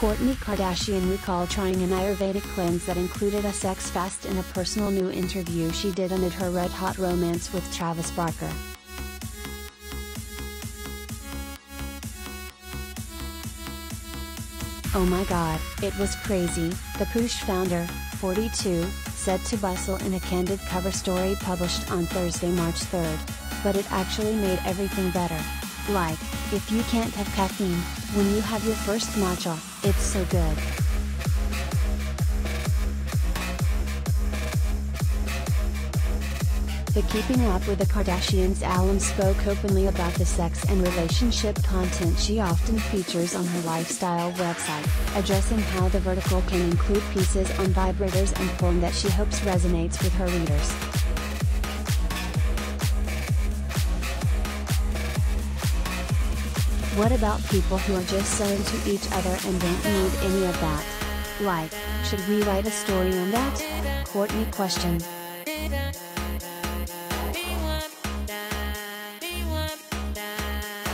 Kourtney Kardashian recalled trying an Ayurvedic cleanse that included a sex fast in a personal new interview she did amid her red hot romance with Travis Barker. Oh my god, it was crazy, the Poosh founder, 42, said to Bustle in a candid cover story published on Thursday, March 3rd. But it actually made everything better. Like, if you can't have caffeine, when you have your first matcha, it's so good. The Keeping Up with the Kardashians alum spoke openly about the sex and relationship content she often features on her lifestyle website, addressing how the vertical can include pieces on vibrators and porn that she hopes resonates with her readers. What about people who are just so into each other and don't need any of that? Like, should we write a story on that? Kourtney questioned.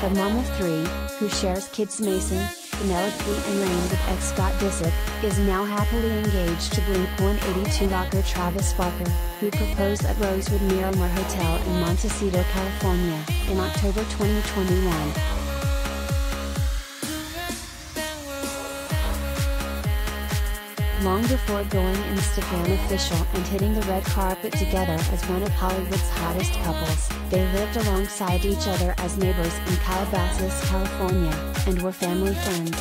The mom of three, who shares kids Mason, Penelope and Reign with ex-Scott Disick, is now happily engaged to Blink-182 rocker Travis Barker, who proposed at Rosewood Miramar Hotel in Montecito, California, in October 2021. Long before going Instagram official and hitting the red carpet together as one of Hollywood's hottest couples, they lived alongside each other as neighbors in Calabasas, California, and were family friends.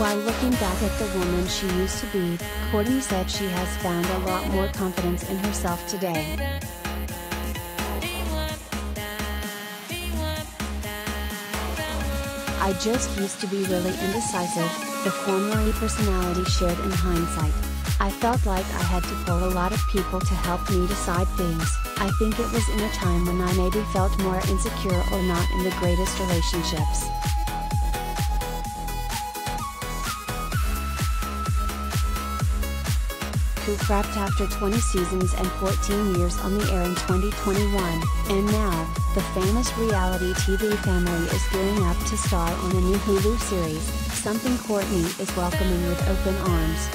While looking back at the woman she used to be, Kourtney said she has found a lot more confidence in herself today. I just used to be really indecisive, the former personality shared in hindsight. I felt like I had to pull a lot of people to help me decide things. I think it was in a time when I maybe felt more insecure or not in the greatest relationships. Who wrapped after 20 seasons and 14 years on the air in 2021, and now, the famous reality TV family is gearing up to star on a new Hulu series, something Kourtney is welcoming with open arms.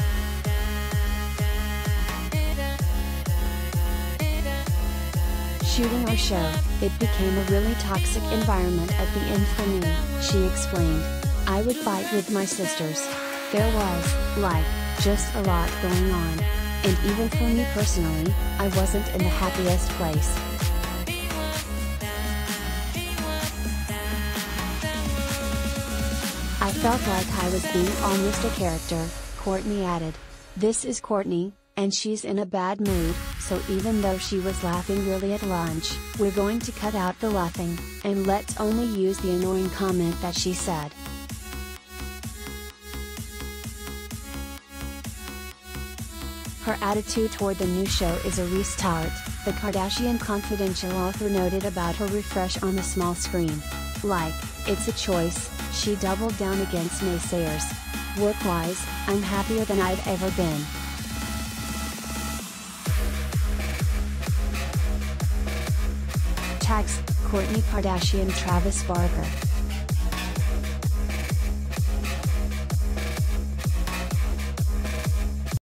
Shooting our show, it became a really toxic environment at the end for me, she explained. I would fight with my sisters. There was, like, just a lot going on and even for me personally, I wasn't in the happiest place. I felt like I was being almost a character, Kourtney added. This is Kourtney, and she's in a bad mood, so even though she was laughing really at lunch, we're going to cut out the laughing, and let's only use the annoying comment that she said. Her attitude toward the new show is a restart, the Kardashian Confidential author noted about her refresh on the small screen. Like, it's a choice, she doubled down against naysayers. Work-wise, I'm happier than I've ever been. Tags, Kourtney Kardashian Travis Barker